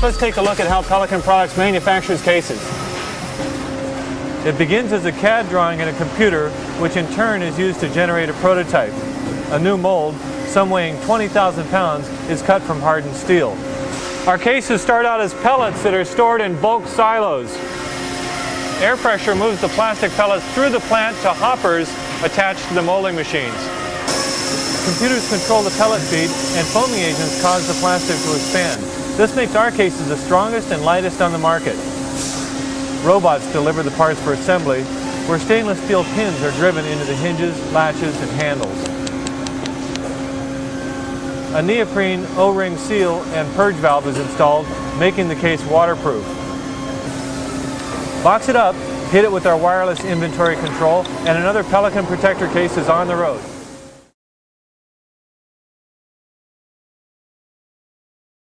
Let's take a look at how Pelican Products manufactures cases. It begins as a CAD drawing in a computer, which in turn is used to generate a prototype. A new mold, some weighing 20,000 pounds, is cut from hardened steel. Our cases start out as pellets that are stored in bulk silos. Air pressure moves the plastic pellets through the plant to hoppers attached to the molding machines. Computers control the pellet feed and foaming agents cause the plastic to expand. This makes our cases the strongest and lightest on the market. Robots deliver the parts for assembly, where stainless steel pins are driven into the hinges, latches, and handles. A neoprene O-ring seal and purge valve is installed, making the case waterproof. Box it up, hit it with our wireless inventory control, and another Pelican Protector case is on the road.